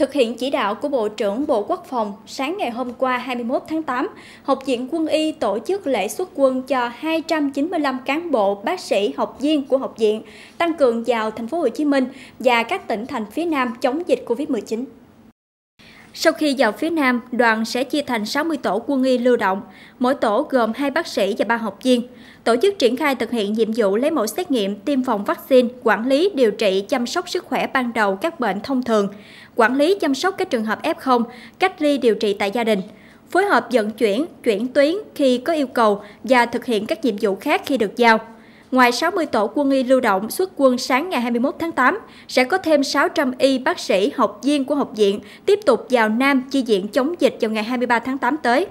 Thực hiện chỉ đạo của Bộ trưởng Bộ Quốc phòng, sáng ngày hôm qua 21 tháng 8, Học viện Quân y tổ chức lễ xuất quân cho 295 cán bộ, bác sĩ, học viên của học viện, tăng cường vào thành phố Hồ Chí Minh và các tỉnh thành phía Nam chống dịch Covid-19. Sau khi vào phía Nam, đoàn sẽ chia thành 60 tổ quân y lưu động, mỗi tổ gồm 2 bác sĩ và 3 học viên. Tổ chức triển khai thực hiện nhiệm vụ lấy mẫu xét nghiệm, tiêm phòng vaccine, quản lý, điều trị, chăm sóc sức khỏe ban đầu các bệnh thông thường, quản lý chăm sóc các trường hợp F0, cách ly điều trị tại gia đình, phối hợp vận chuyển, chuyển tuyến khi có yêu cầu và thực hiện các nhiệm vụ khác khi được giao. Ngoài 60 tổ quân y lưu động xuất quân sáng ngày 21 tháng 8, sẽ có thêm 600 y bác sĩ, học viên của học viện tiếp tục vào Nam chi viện chống dịch vào ngày 23 tháng 8 tới.